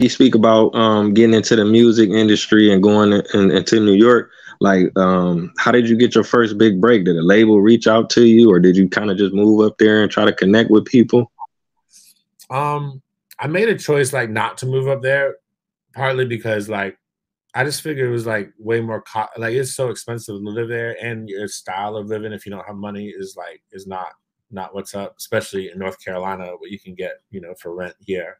you speak about um, getting into the music industry and going in, into New York, like um, how did you get your first big break? Did a label reach out to you, or did you kind of just move up there and try to connect with people? Um, I made a choice like not to move up there, partly because like I just figured it was like way more co- like it's so expensive to live there, and your style of living if you don't have money is like is not not what's up, especially in North Carolina, what you can get you know for rent here.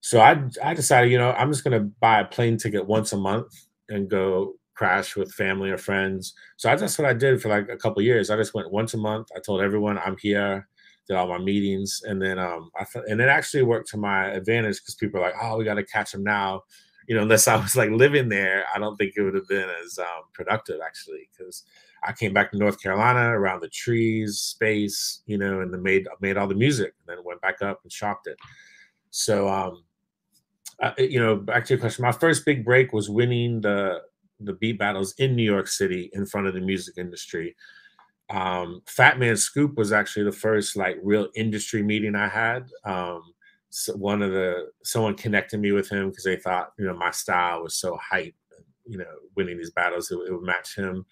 So I I decided, you know, I'm just gonna buy a plane ticket once a month and go crash with family or friends. So I, that's what I did for like a couple years. I just went once a month. I told everyone I'm here, did all my meetings, and then um I and it actually worked to my advantage because people are like, oh, we got to catch them now. You know, unless I was like living there, I don't think it would have been as um, productive actually because I came back to North Carolina around the trees, space, you know, and then made made all the music, and then went back up and shopped it. So um, uh, you know, back to your question, my first big break was winning the the beat battles in New York City in front of the music industry. Um, Fatman Scoop was actually the first like real industry meeting I had. Um, so one of the someone connected me with him because they thought you know my style was so hype. You know, winning these battles it, it would match him,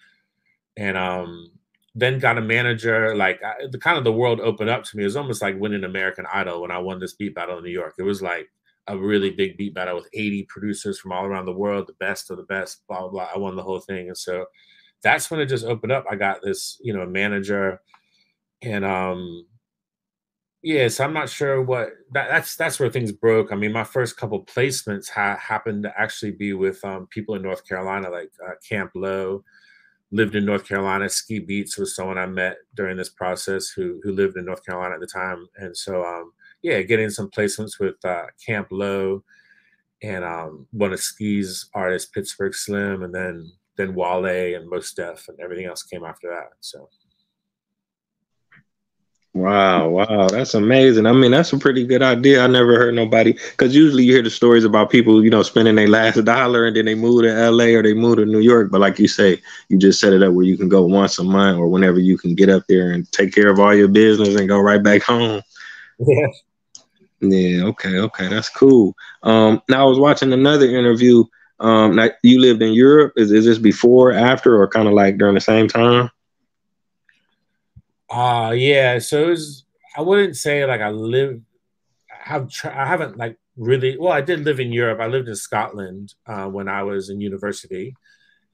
and um, then got a manager. Like I, the kind of the world opened up to me. It was almost like winning American Idol when I won this beat battle in New York. It was like a really big beat battle with 80 producers from all around the world, the best of the best, blah, blah, blah. I won the whole thing. And so that's when it just opened up. I got this, you know, a manager and um yeah, so I'm not sure what that, that's that's where things broke. I mean, my first couple placements ha- happened to actually be with um, people in North Carolina, like uh, Camp Lo, lived in North Carolina. Ski Beatz was someone I met during this process who who lived in North Carolina at the time, and so um, yeah, getting some placements with uh, Camp Lo and um, one of Ski's artists, Pittsburgh Slim, and then then Wale and Mos Def and everything else came after that. So. Wow, wow, that's amazing. I mean, that's a pretty good idea. I never heard nobody because usually you hear the stories about people, you know, spending their last dollar and then they move to LA or they move to New York. But like you say, you just set it up where you can go once a month or whenever you can get up there and take care of all your business and go right back home. Yeah, yeah, okay, okay, that's cool. Um, now I was watching another interview. Um, now you lived in Europe. Is, is this before, after, or kind of like during the same time? Uh yeah. So it was. I wouldn't say like I live. I have I haven't like really. Well, I did live in Europe. I lived in Scotland uh, when I was in university,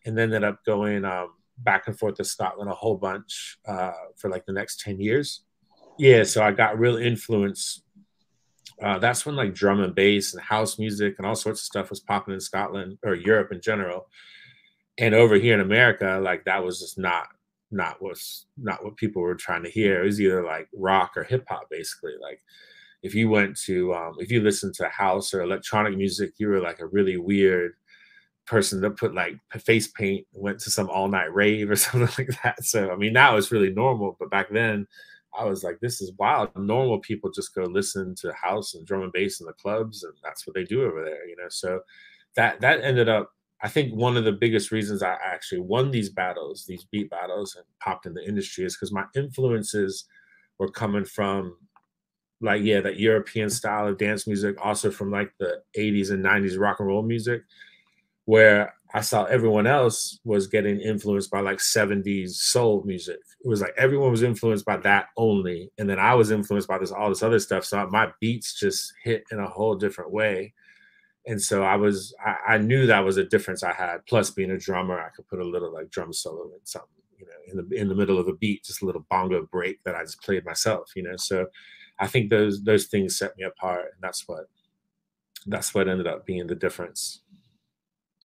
and then ended up going um, back and forth to Scotland a whole bunch uh, for like the next ten years. Yeah, so I got real influence uh, that's when like drum and bass and house music and all sorts of stuff was popping in Scotland or Europe in general. And over here in America, like that was just not not what's not what people were trying to hear. It was either like rock or hip hop, basically. Like if you went to um, if you listened to house or electronic music, you were like a really weird person that put like face paint, went to some all night rave or something like that. So I mean now it's really normal, but back then I was like, this is wild. Normal people just go listen to house and drum and bass in the clubs, and that's what they do over there, you know. So that that ended up, I think, one of the biggest reasons I actually won these battles, these beat battles, and popped in the industry is because my influences were coming from like yeah that european style of dance music also from like the 80s and 90s rock and roll music where I saw everyone else was getting influenced by like 70s soul music. It was like everyone was influenced by that only. And then I was influenced by this all this other stuff. So my beats just hit in a whole different way. And so I was I, I knew that was a difference I had. Plus being a drummer, I could put a little like drum solo in something, you know, in the in the middle of a beat, just a little bongo break that I just played myself, you know. So I think those those things set me apart. And that's what that's what ended up being the difference.